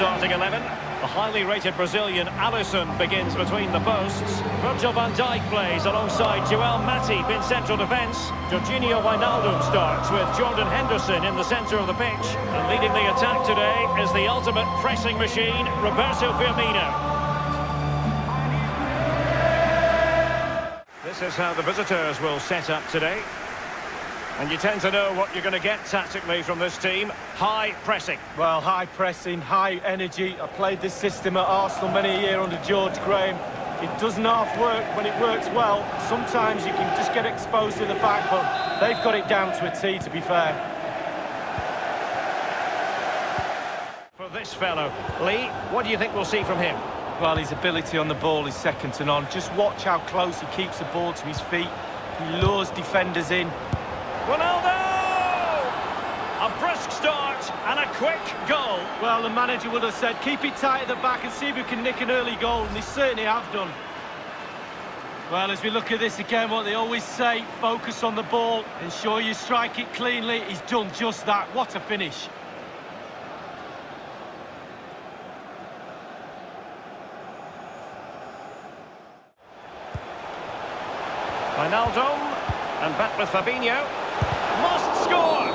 starting 11. The highly rated Brazilian Alisson begins between the posts. Virgil van Dijk plays alongside Joel Matip in central defence. Georginio Wijnaldum starts with Jordan Henderson in the centre of the pitch. And leading the attack today is the ultimate pressing machine, Roberto Firmino. This is how the visitors will set up today. And you tend to know what you're going to get tactically from this team. High pressing. Well, high pressing, high energy. I played this system at Arsenal many a year under George Graham. It doesn't half work when it works well. Sometimes you can just get exposed to the back, but they've got it down to a T, to be fair. For this fellow, Lee, what do you think we'll see from him? Well, his ability on the ball is second to none. Just watch how close he keeps the ball to his feet. He lures defenders in. Ronaldo! A brisk start and a quick goal. Well, the manager would have said, keep it tight at the back and see if we can nick an early goal, and they certainly have done. Well, as we look at this again, what they always say, focus on the ball, ensure you strike it cleanly. He's done just that. What a finish. Wijnaldum, and back with Fabinho. Score!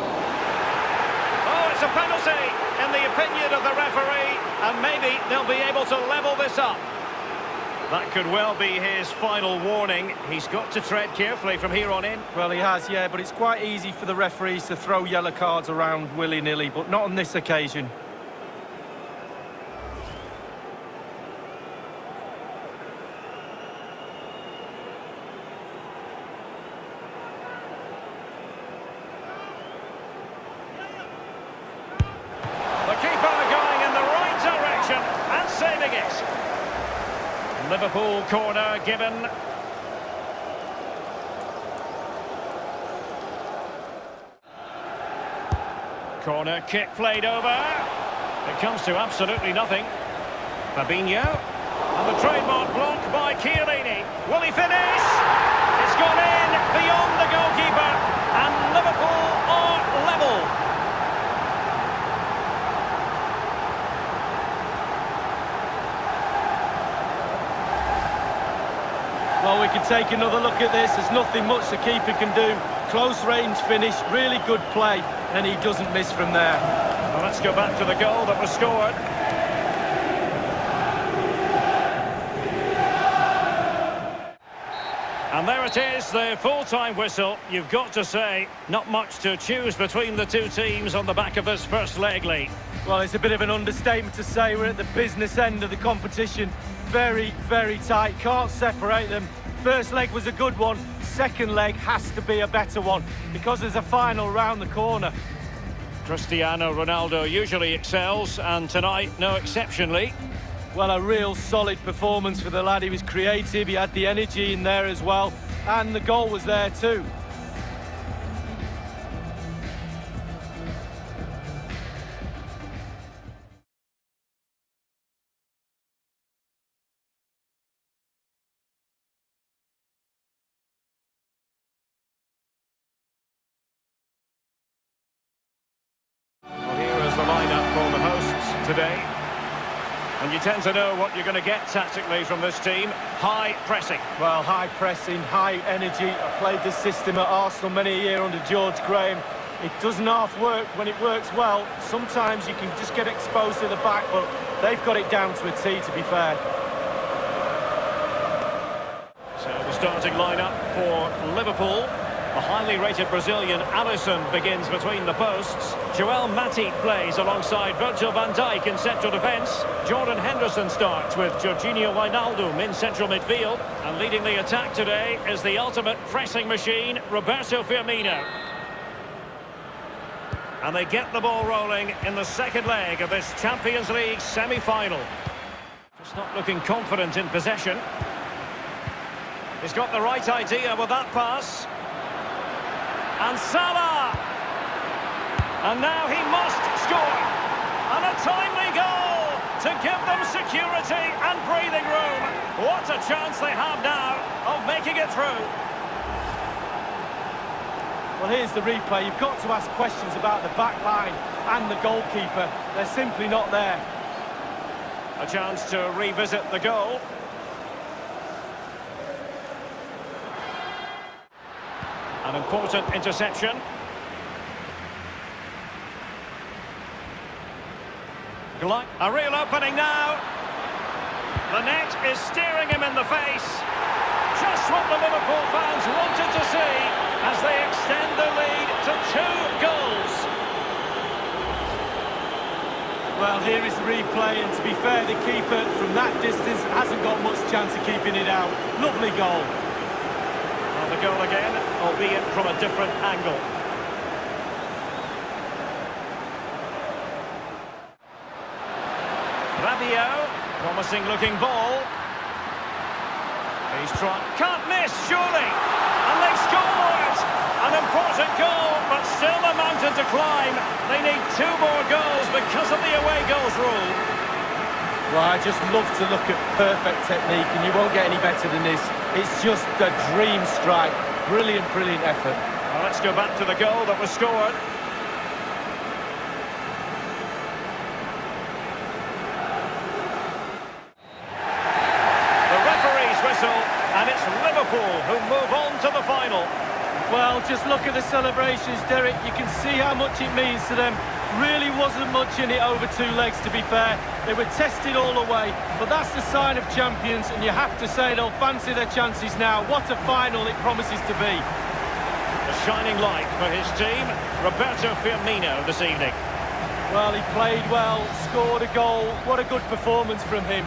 Oh, it's a penalty, in the opinion of the referee, and maybe they'll be able to level this up. That could well be his final warning. He's got to tread carefully from here on in. Well, he has, yeah, but it's quite easy for the referees to throw yellow cards around willy-nilly, but not on this occasion. The keeper going in the right direction and saving Liverpool corner given. Corner kick played over. It comes to absolutely nothing. Fabinho. And the trademark block by Chiellini. Will he finish? It's gone in beyond the goalkeeper. And Liverpool are level. Well, we can take another look at this. There's nothing much the keeper can do. Close range finish, really good play, and he doesn't miss from there. Well, let's go back to the goal that was scored. And there it is, the full-time whistle. You've got to say, not much to choose between the two teams on the back of this first leg, Lee. Well, it's a bit of an understatement to say we're at the business end of the competition. Very, very tight, can't separate them. First leg was a good one, second leg has to be a better one because there's a final round the corner. Cristiano Ronaldo usually excels, and tonight no exceptionally. Well, a real solid performance for the lad. He was creative, he had the energy in there as well, and the goal was there too. Lineup for the hosts today. And you tend to know what you're going to get tactically from this team. High pressing. Well, high pressing, high energy. I played this system at Arsenal many a year under George Graham. It doesn't half work when it works well. Sometimes you can just get exposed to the back, but they've got it down to a T, to be fair. So the starting lineup for Liverpool. The highly rated Brazilian Alisson begins between the posts. Joel Matip plays alongside Virgil van Dijk in central defence. Jordan Henderson starts with Georginio Wijnaldum in central midfield. And leading the attack today is the ultimate pressing machine, Roberto Firmino. And they get the ball rolling in the second leg of this Champions League semi-final. Just not looking confident in possession. He's got the right idea with that pass. And Salah! And now he must score! And a timely goal to give them security and breathing room. What a chance they have now of making it through. Well, here's the replay. You've got to ask questions about the back line and the goalkeeper. They're simply not there. A chance to revisit the goal. An important interception. A real opening now. The net is staring him in the face. Just what the Liverpool fans wanted to see as they extend the lead to two goals. Well, here is the replay, and to be fair, the keeper from that distance hasn't got much chance of keeping it out. Lovely goal. Goal again, albeit from a different angle. Rabiot, promising looking ball. He's trying, can't miss, surely! And they scored! An important goal, but still a mountain to climb. They need two more goals because of the away goals rule. Well, I just love to look at perfect technique, and you won't get any better than this. It's just a dream strike. Brilliant, brilliant effort. Well, let's go back to the goal that was scored. The referee's whistle, and it's Liverpool who move on to the final. Well, just look at the celebrations, Derek. You can see how much it means to them. Really wasn't much in it over two legs, to be fair. They were tested all the way, but that's the sign of champions, and you have to say they'll fancy their chances now. What a final it promises to be. A shining light for his team, Roberto Firmino this evening. Well, he played well, scored a goal. What a good performance from him.